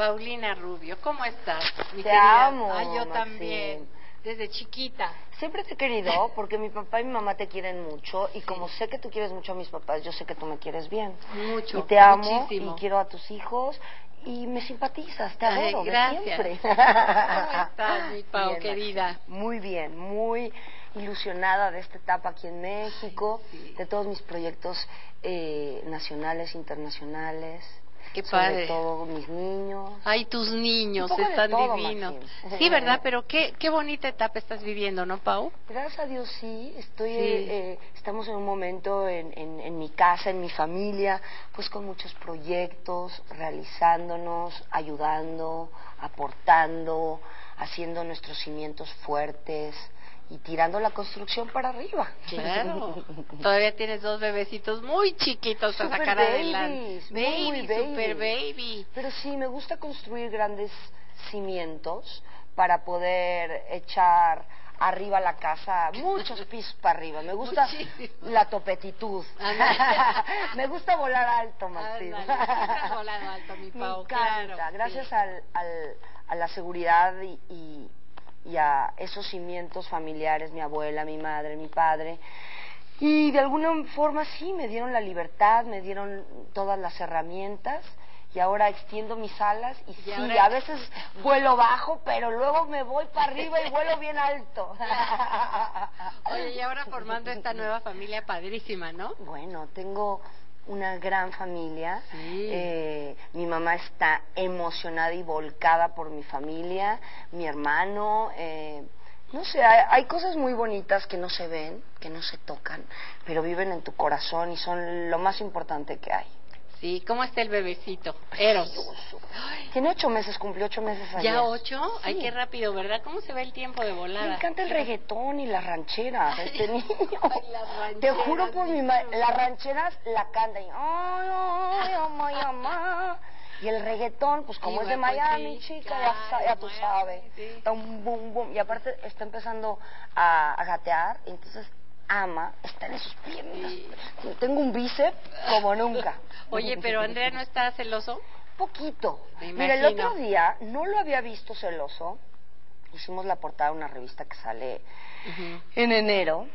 Paulina Rubio, ¿cómo estás? Mi te amo. Ay, yo también. Desde chiquita. Siempre te he querido porque mi papá y mi mamá te quieren mucho y como sé que tú quieres mucho a mis papás, yo sé que tú me quieres bien. Mucho. Y te amo y quiero a tus hijos y me simpatizas, te adoro gracias. siempre. ¿Cómo estás, mi Pau, querida? Muy bien, muy ilusionada de esta etapa aquí en México, de todos mis proyectos eh, nacionales, internacionales. Qué padre. Sobre todo mis niños. Ay, tus niños están divinos. Sí, ¿verdad? Pero qué, qué bonita etapa estás viviendo, ¿no, Pau? Gracias a Dios sí. Estoy, eh, estamos en un momento en, en, en, mi casa, en mi familia, pues con muchos proyectos, realizándonos, ayudando, aportando, haciendo nuestros cimientos fuertes y tirando la construcción para arriba. Claro. Todavía tienes dos bebecitos muy chiquitos a sacar adelante. Baby, super baby. Pero sí, me gusta construir grandes cimientos para poder echar arriba la casa, muchos pisos para arriba. Me gusta la topetitud. me gusta volar alto, Martín. alto, mi Pau, Me Gracias al, al, a la seguridad y y a esos cimientos familiares, mi abuela, mi madre, mi padre. Y de alguna forma sí, me dieron la libertad, me dieron todas las herramientas y ahora extiendo mis alas y, sí, a veces vuelo bajo, pero luego me voy para arriba y vuelo bien alto. Oye, y ahora formando esta nueva familia padrísima, ¿no? Bueno, tengo una gran familia. Eh, mi mamá está emocionada y volcada por mi familia, mi hermano. Eh, no sé, hay, cosas muy bonitas que no se ven, que no se tocan, pero viven en tu corazón y son lo más importante que hay. Sí, ¿cómo está el bebecito? Eros. Tiene ocho meses, cumplió ocho meses ayer. ¿Ya ocho? Ay, qué rápido, ¿verdad? ¿Cómo se ve el tiempo de volada? Me encanta el reggaetón y las rancheras, este niño. Te juro por mi madre, las rancheras la canta y... Ay, ay, ay, Y el reggaetón, pues como es de Miami, chica, ya, tú sabes. Está un boom, boom. Y aparte está empezando a, a gatear, entonces ama estar en sus piernas. Tengo un bíceps como nunca. Oye, pero Andrea no está celoso. Poquito. Mira, el otro día no lo había visto celoso. Hicimos la portada de una revista que sale en enero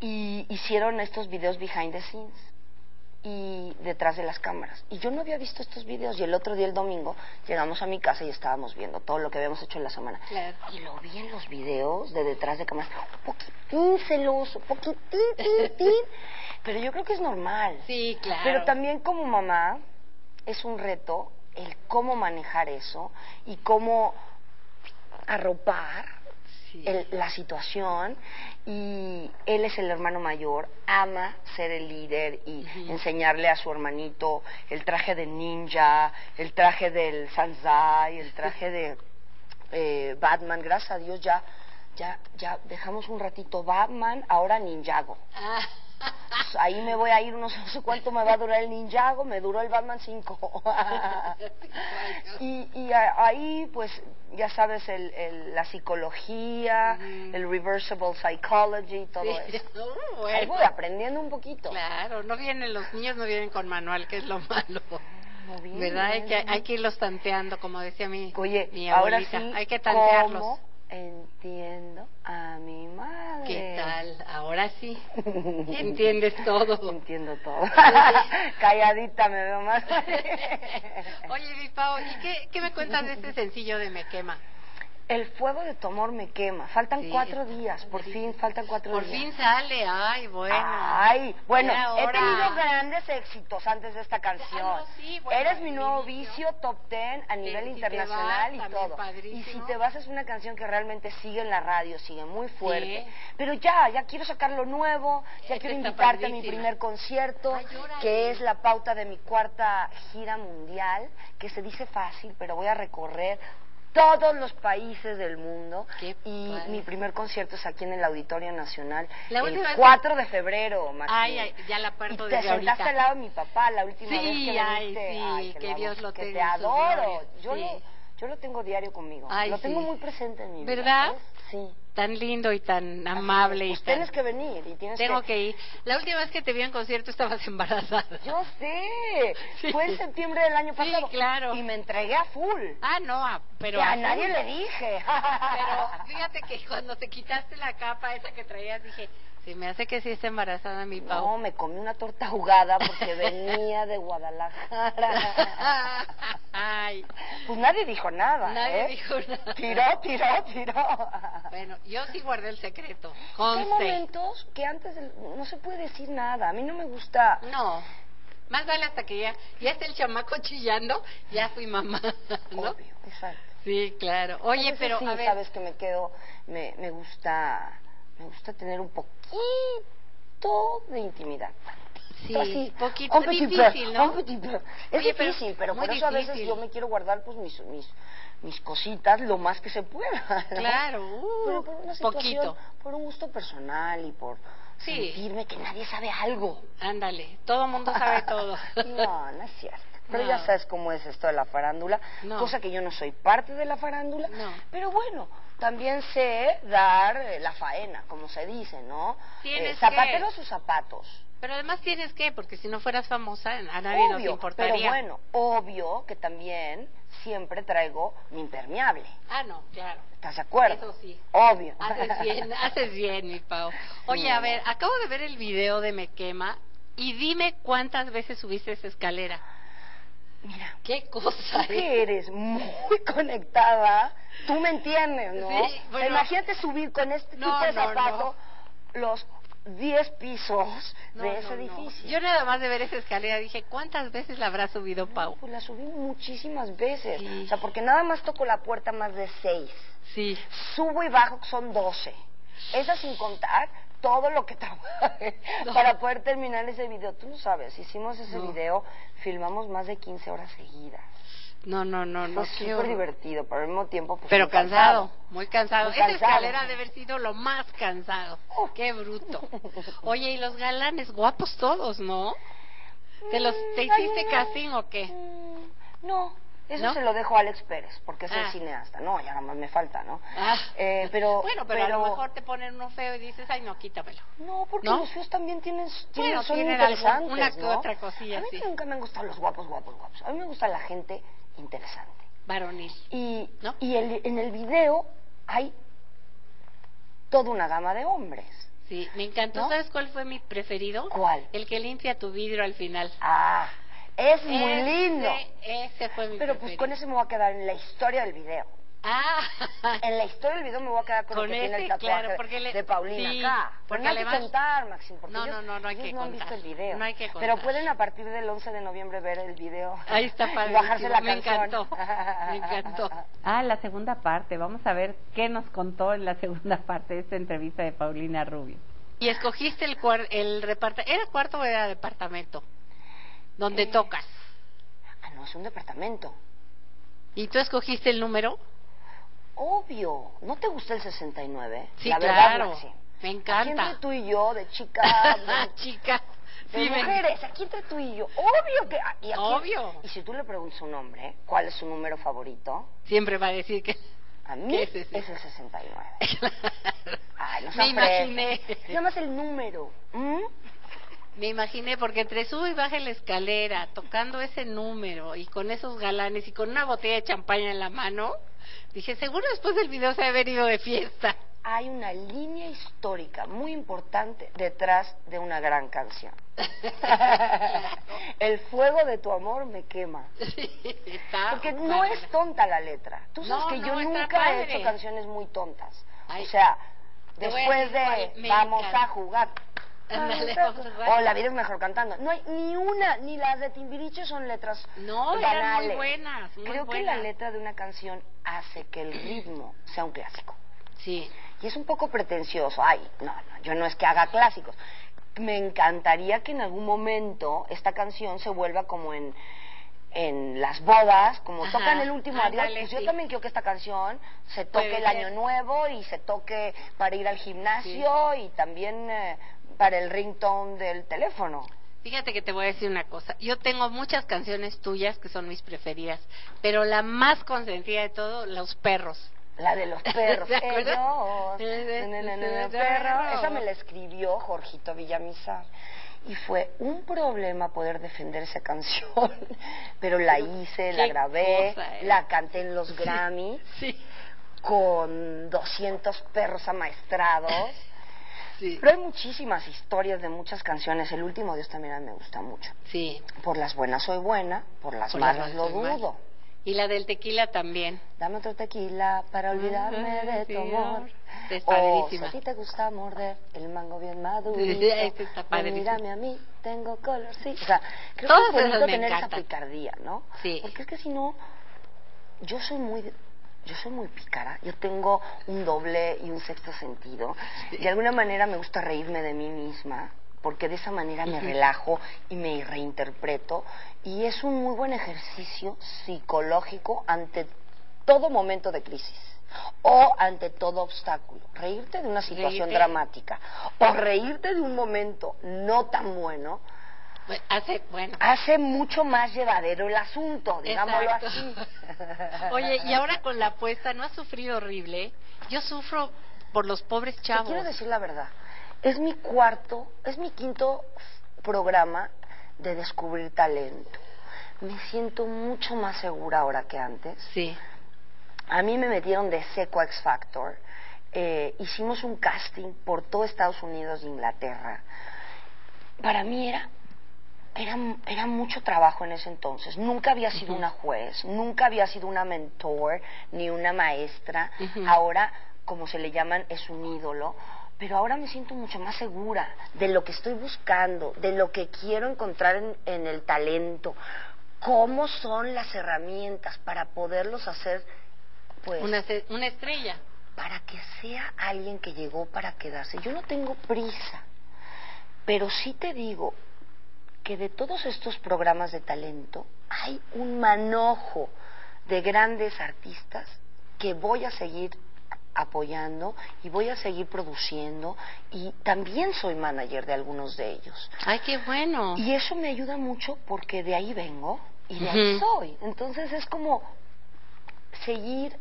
y hicieron estos videos behind the scenes y detrás de las cámaras. Y yo no había visto estos videos y el otro día, el domingo, llegamos a mi casa y estábamos viendo todo lo que habíamos hecho en la semana. Y lo vi en los videos de detrás de cámaras, un poquitín celoso, poquitín, pero yo creo que es normal. Sí, claro. Pero también como mamá es un reto el cómo manejar eso y cómo arropar la situación y él es el hermano mayor, ama ser el líder y enseñarle a su hermanito el traje de ninja, el traje del Sanzai, el traje de eh, Batman. Gracias a Dios ya, ya, ya dejamos un ratito Batman, ahora Ninjago. Ah. Pues ahí me voy a ir, no sé cuánto me va a durar el Ninjago, me duró el Batman 5. y, y ahí, pues, ya sabes, el, el, la psicología, el reversible psychology, todo eso. Ahí voy aprendiendo un poquito. Claro, no vienen los niños, no vienen con manual, que es lo malo. ¿Verdad? Hay que, hay que irlos tanteando, como decía mi, Oye, mi abuelita. Ahora sí, hay que tantearlos. ¿cómo entiendo a mi madre. ¿Qué tal? Ahora sí. Entiendes todo. Entiendo todo. Calladita me veo más. Oye, mi ¿y qué, qué me cuentas de este sencillo de Me Quema? El fuego de tu amor me quema. Faltan cuatro días, por fin, faltan cuatro días. Por fin sale, ay, bueno. Ay, bueno, he tenido grandes éxitos antes de esta canción. Eres mi nuevo vicio, top ten a nivel internacional y todo. Y si te vas es una canción que realmente sigue en la radio, sigue muy fuerte. Pero ya, ya quiero sacar lo nuevo, ya quiero invitarte a mi primer concierto, que es la pauta de mi cuarta gira mundial, que se dice fácil, pero voy a recorrer todos los países del mundo y mi primer concierto es aquí en el Auditorio Nacional el 4 de febrero, Martín. Ay, ya la parto y te sentaste al lado de mi papá la última vez que ay, Sí, que, Dios lo que te adoro. Yo lo, yo lo tengo diario conmigo. lo tengo muy presente en mi vida. ¿Verdad? Sí. Tan lindo y tan amable. Pues y tienes que venir y tienes Tengo que... ir. La última vez que te vi en concierto estabas embarazada. Yo sé. Fue en septiembre del año pasado. Sí, claro. Y me entregué a full. Ah, no, pero... a, nadie le dije. pero fíjate que cuando te quitaste la capa esa que traías, dije, se me hace que sí está embarazada mi Pau. No, me comí una torta jugada porque venía de Guadalajara. Ay. Pues nadie dijo nada. Nadie ¿eh? dijo nada. Tiró, tiró, tiró. Bueno, yo sí guardé el secreto. Hay momentos que antes no se puede decir nada. A mí no me gusta. No. Más vale hasta que ya, ya está el chamaco chillando, ya fui mamá, ¿no? Obvio, exacto. Sí, claro. Oye, pero sí, a ver... sabes que me quedo, me, me gusta, me gusta tener un poquito de intimidad. Sí, así, poquito, un difícil, ¿no? Un es Oye, difícil, pero, por eso a veces yo me quiero guardar pues mis, mis, mis cositas lo más que se pueda. ¿no? Claro, uh, pero por una poquito. por un gusto personal y por sí. sentirme que nadie sabe algo. Ándale, todo el mundo sabe todo. no, no es cierto. Pero no. ya sabes cómo es esto de la farándula, no. cosa que yo no soy parte de la farándula, no. pero bueno, también sé dar eh, la faena, como se dice, ¿no? Tienes eh, zapatero que... sus zapatos. Pero además tienes que, porque si no fueras famosa, a nadie obvio, nos importaría. Pero bueno, obvio que también siempre traigo mi impermeable. Ah, no, claro. ¿Estás de acuerdo? Eso sí. Obvio. Haces bien, haces bien, mi Pau. Oye, No. a ver, acabo de ver el video de Me Quema y dime cuántas veces subiste esa escalera. Mira, ¿Qué cosa? tú que eres muy conectada, tú me entiendes, ¿no? Sí, bueno. Imagínate subir con este No, tipo de no, zapato los 10 pisos No, de no, ese no. edificio. Yo nada más de ver esa escalera dije, ¿cuántas veces la habrá subido Pau? Pues la subí muchísimas veces. Sí. O sea, porque nada más toco la puerta más de 6. Sí. Subo y bajo, que son 12. Esa sin contar todo lo que trabajé No. para poder terminar ese video. Tú no sabes, hicimos ese No. video, filmamos más de 15 horas seguidas. No, no, no, no. Fue súper divertido, pero al mismo tiempo pues Pero cansado, muy cansado. Esa escalera debe haber sido lo más cansado. Oh. Qué bruto. Oye, y los galanes guapos todos, ¿no? ¿Te los te Mm, hiciste casting o qué? Mm, No, eso ¿No? se lo dejo a Alex Pérez, porque es Ah. el cineasta. No, ya nada más me falta, ¿no? Ah. Eh, pero, Bueno, pero, a lo mejor te ponen uno feo y dices, ay, no, quítamelo. No, porque ¿No? los feos también tienen, tienen Bueno, son tienen interesantes, una ¿no? otra cosilla, A mí sí. nunca me han gustado los guapos, guapos, guapos. A mí me gusta la gente interesante. Varonil. Y, y el- en el video hay toda una gama de hombres. Sí, me encantó. ¿No? ¿Sabes cuál fue mi preferido? ¿Cuál? El que limpia tu vidrio al final. Ah, es muy Ese- lindo. Ese fue mi Pero pues con ese me voy a quedar en la historia del video. Ah, En la historia del video me voy a quedar con, Con el que tiene el tatuaje claro, porque le- de Paulina sí, acá. porque no hay le que contar, Maxim, porque No, ellos, no, no, no hay ellos que no han visto el video. No hay que Pero contar. pueden a partir del 11 de noviembre ver el video. Ahí está y padre. bajarse la me canción. encantó. Me encantó. Ah, la segunda parte. Vamos a ver qué nos contó en la segunda parte de esta entrevista de Paulina Rubio. Y escogiste el cuar el repartamento. ¿Era cuarto o era departamento? Donde Eh. tocas. Ah, no, es un departamento. ¿Y tú escogiste el número? Obvio. ¿No te gusta el 69? Sí, la verdad, claro. Me Aquí encanta. entre tú y yo, de chicas, de, Chica. de Sí, me- mujeres, aquí entre tú y yo. Obvio que... ah, Y aquí- Obvio. Y si tú le preguntas un hombre, ¿cuál es su número favorito? Siempre va a decir que. A mí ¿Qué es ese? es el 69. Ay, no Me imaginé. Nada más el número. ¿m? Me imaginé porque entre sube y baja la escalera, tocando ese número y con esos galanes y con una botella de champaña en la mano, dije, seguro después del video se ha venido de fiesta. Hay una línea histórica muy importante detrás de una gran canción. el fuego de tu amor me quema. Porque no es tonta la letra. Tú sabes No, que yo nunca he hecho canciones muy tontas. Ay, o sea, después de me vamos encanta. a jugar. Ándale, Vamos vamos a a- jugar. O la vida es mejor cantando. No hay ni una, ni las de Timbiriche son letras No, eran muy banales. buenas, muy Creo que la letra de una canción hace que el ritmo sea un clásico. Sí, Y es un poco pretencioso. Ay, no, no, yo no es que haga clásicos. Me encantaría que en algún momento esta canción se vuelva como en en las bodas, como Ajá, tocan el último adiós, ándale, pues yo también quiero que esta canción se toque Puede el ser. año nuevo y se toque para ir al gimnasio y también eh, para el ringtone del teléfono. Fíjate que te voy a decir una cosa. Yo tengo muchas canciones tuyas que son mis preferidas, pero la más consentida de todo, Los Perros. La de los perros. Ellos, perro. Esa me la escribió Jorgito Villamizar. Y fue un problema poder defender esa canción. Pero la hice, la grabé, ¿eh? la canté en los Grammy. Con 200 perros amaestrados. Pero hay muchísimas historias de muchas canciones. El último Dios también a mí me gusta mucho. Sí. Por las buenas soy buena, por las malas lo dudo. Y la del tequila también. Dame otro tequila para olvidarme de tu amor. Es padrísima. O si a ti te gusta morder el mango bien maduro. Este está Mírame a mí, tengo color, sí. O sea, creo que es bonito tener esa picardía, ¿no? Sí. Porque es que si no, yo soy muy yo soy muy pícara, yo tengo un doble y un sexto sentido. De alguna manera me gusta reírme de mí misma, porque de esa manera me relajo y me reinterpreto. Y es un muy buen ejercicio psicológico ante todo momento de crisis o ante todo obstáculo. Reírte de una situación dramática o reírte de un momento no tan bueno Hace, bueno. Hace mucho más llevadero el asunto, digámoslo así. Oye, y ahora con la apuesta, ¿no has sufrido horrible? Yo sufro por los pobres chavos. Te quiero decir la verdad. Es mi cuarto, es mi quinto programa de descubrir talento. Me siento mucho más segura ahora que antes. Sí. A mí me metieron de seco a X Factor. Eh, hicimos un casting por todo Estados Unidos e Inglaterra. Para mí era era, era mucho trabajo en ese entonces. Nunca había sido una juez, nunca había sido una mentor ni una maestra. Ahora, como se le llaman, es un ídolo. Pero ahora me siento mucho más segura de lo que estoy buscando, de lo que quiero encontrar en, en el talento, cómo son las herramientas para poderlos hacer, pues... Una, una estrella. Para que sea alguien que llegó para quedarse. Yo no tengo prisa, pero sí te digo, que de todos estos programas de talento hay un manojo de grandes artistas que voy a seguir apoyando y voy a seguir produciendo y también soy manager de algunos de ellos. Ay, qué bueno. Y eso me ayuda mucho porque de ahí vengo y de ahí soy. Entonces es como seguir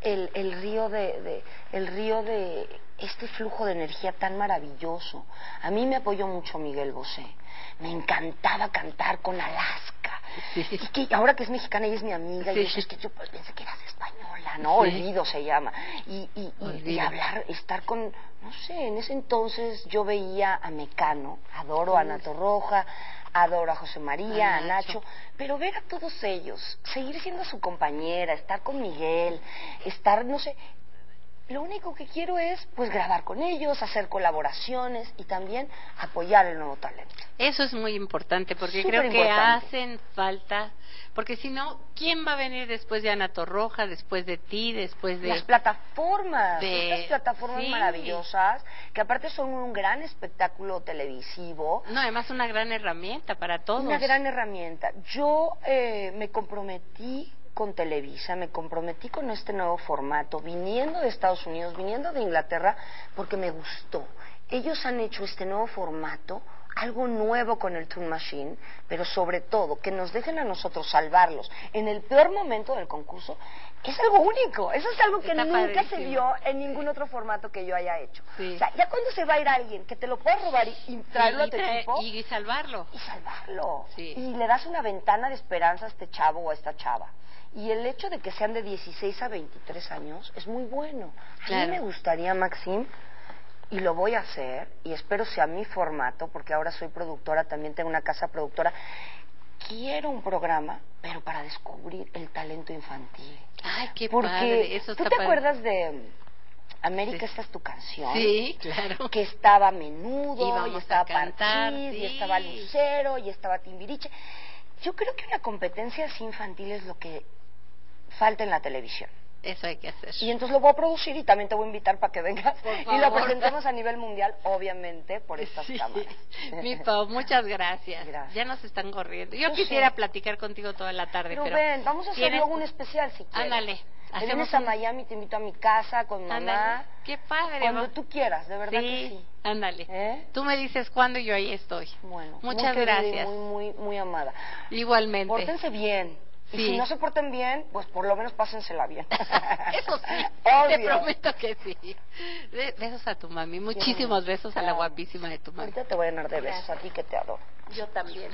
el, el río de, el río de este flujo de energía tan maravilloso. A mí me apoyó mucho Miguel Bosé me encantaba cantar con Alaska. Y que ahora que es mexicana y es mi amiga, y es que yo pues, pensé que eras española, ¿no? Olvido se llama. Y, y, y, hablar, estar con, no sé, en ese entonces yo veía a Mecano, adoro a Ana Torroja, adoro a José María, a Nacho, pero ver a todos ellos, seguir siendo su compañera, estar con Miguel, estar, no sé, lo único que quiero es pues grabar con ellos, hacer colaboraciones y también apoyar el nuevo talento. Eso es muy importante porque creo que hacen falta, porque si no, ¿quién va a venir después de Ana Torroja, después de ti, después de... Las plataformas, estas plataformas maravillosas, que aparte son un gran espectáculo televisivo. No, además una gran herramienta para todos. Una gran herramienta. Yo eh, me comprometí con Televisa, me comprometí con este nuevo formato, viniendo de Estados Unidos, viniendo de Inglaterra, porque me gustó. Ellos han hecho este nuevo formato, algo nuevo con el Toon Machine, pero sobre todo que nos dejen a nosotros salvarlos en el peor momento del concurso, es algo único. Eso es algo que nunca se vio en ningún otro formato que yo haya hecho. O sea, ya cuando se va a ir alguien que te lo pueda robar y, traerlo a tu equipo. Y salvarlo. Y salvarlo. Y le das una ventana de esperanza a este chavo o a esta chava. Y el hecho de que sean de 16 a 23 años es muy bueno. A mí me gustaría, Maxim, y lo voy a hacer, y espero sea mi formato, porque ahora soy productora, también tengo una casa productora. Quiero un programa, pero para descubrir el talento infantil. Ay, qué porque padre. Eso ¿Tú te acuerdas de América, esta es tu canción. Sí, claro. Que estaba Menudo, y, estaba cantar, y estaba Lucero, y estaba Timbiriche. Yo creo que una competencia así infantil es lo que falta en la televisión. Eso hay que hacer. Y entonces lo voy a producir y también te voy a invitar para que vengas y lo presentemos a nivel mundial, obviamente, por estas cámaras. Mi Pau, muchas gracias. Ya nos están corriendo. Yo, quisiera platicar contigo toda la tarde, pero... ven, vamos a hacer luego un especial si quieres. Ándale. Te vienes a Miami, te invito a mi casa con mamá. Qué padre. Cuando tú quieras, de verdad que sí. Ándale. ¿Eh? Tú me dices cuándo y yo ahí estoy. Bueno. Muchas gracias. Muy, muy, muy amada. Igualmente. Pórtense bien. Y si no se portan bien, pues por lo menos pásensela bien. Eso sí, te prometo que sí. besos a tu mami, muchísimos besos a la guapísima de tu mami. Ahorita te voy a dar de besos a ti que te adoro. Yo también.